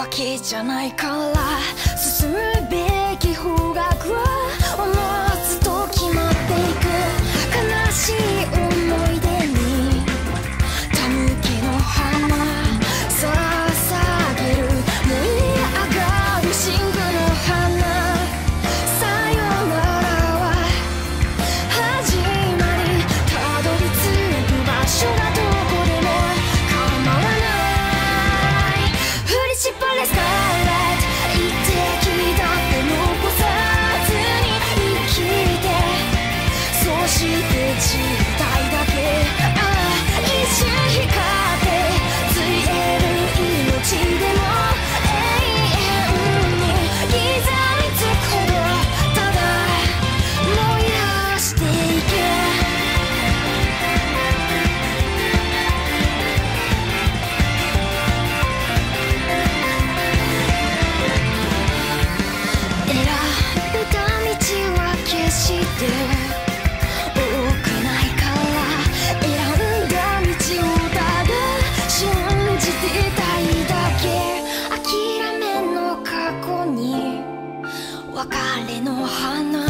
わけじゃないから進むべき方角は我还能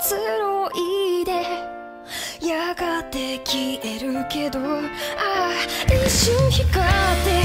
つろいでやがて消えるけどああ一瞬光って